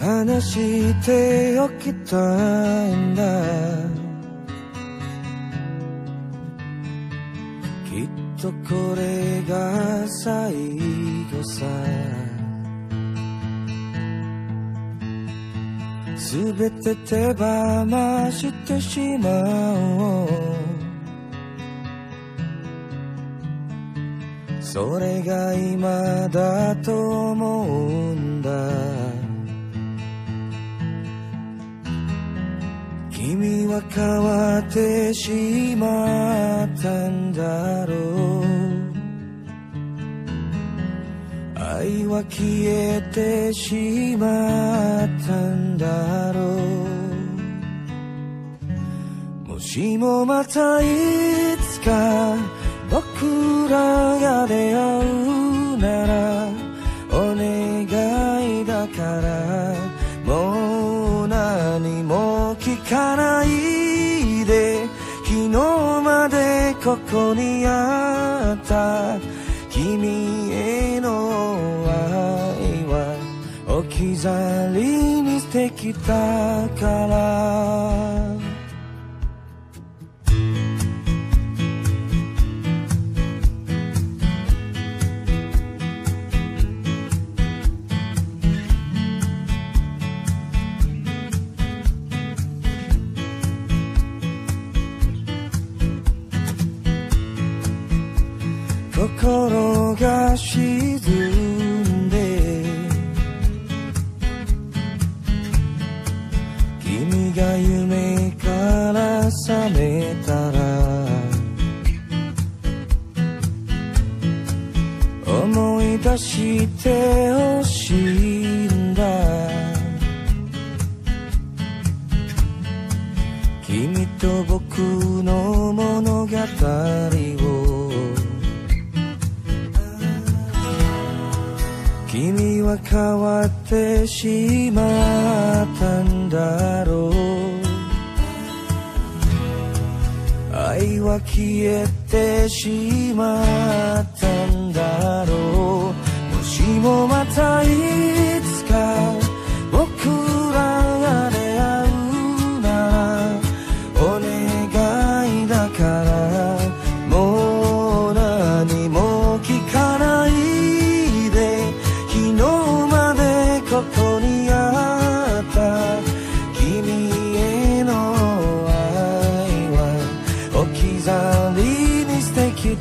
話しておきたいんだ。きっとこれが最後さ。すべて手放してしまおう。それが今だと思うんだ。君は変わってしまったんだろう。愛は消えてしまったんだろう。もしもまたいつか僕らが出会うかないで昨日までここにあった。君への愛は置き去りにしてきたから。心が沈んで君が夢から覚めたら思い出してほしい。は変わってしまったんだろう。愛は消えてしまったんだ。に